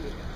see it.